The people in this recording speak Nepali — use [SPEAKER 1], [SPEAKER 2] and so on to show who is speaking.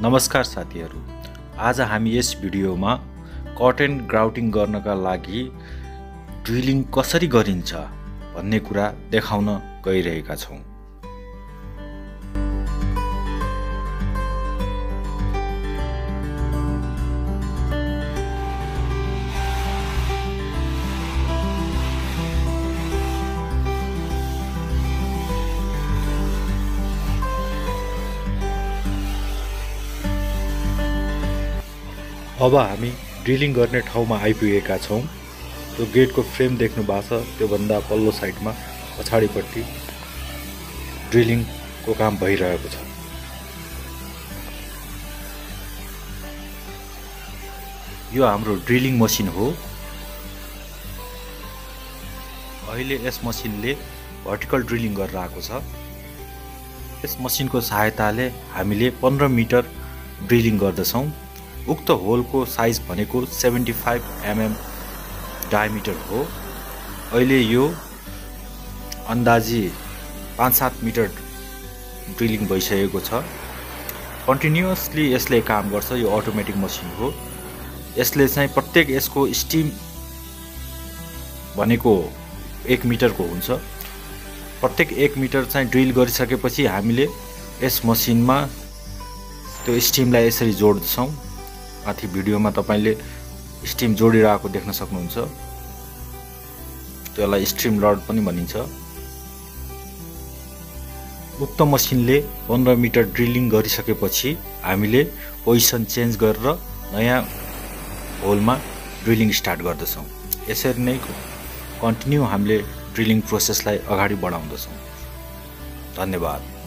[SPEAKER 1] नमस्कार साथीहरू। आज हामी यस भिडियोमा कटेन ग्राउटिङ गर्नका लागि ड्रिलिङ कसरी गरिन्छ भन्ने कुरा देखाउन गइरहेका छौँ। अब हामी ड्रिलिङ गर्ने ठाउँमा आइपुगेका छौँ। त्यो गेटको फ्रेम देख्नु भएको छ त्योभन्दा पल्लो साइडमा पछाडिपट्टि ड्रिलिङको काम भइरहेको छ। यो हाम्रो ड्रिलिङ मसिन हो। अहिले यस मसिनले भर्टिकल ड्रिलिङ गरेर आएको छ। यस मसिनको सहायताले हामीले पन्ध्र मिटर ड्रिलिङ गर्दछौँ। उक्त होलको साइज भनेको सेभेन्टी फाइभ एमएम डायमिटर हो। अहिले यो अन्दाजी पाँच सात मिटर ड्रिलिङ भइसकेको छ। कन्टिन्युसली यसले काम गर्छ यो अटोमेटिक मसिन हो। यसले चाहिँ प्रत्येक यसको स्टिम भनेको एक मिटरको हुन्छ। प्रत्येक एक मिटर चाहिँ ड्रिल गरिसकेपछि हामीले यस मसिनमा त्यो स्टिमलाई यसरी जोड्छौँ। माथि भिडियोमा तपाईँले स्टिम जोडिरहेको देख्न सक्नुहुन्छ। त्यसलाई स्ट्रिम लड पनि भनिन्छ। उक्त मसिनले पन्ध्र मिटर ड्रिलिङ गरिसकेपछि हामीले पोजिसन चेन्ज गरेर नयाँ होलमा ड्रिलिङ स्टार्ट गर्दछौँ। यसरी नै कन्टिन्यू हामीले ड्रिलिङ प्रोसेसलाई अगाडि बढाउँदछौँ। धन्यवाद।